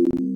you.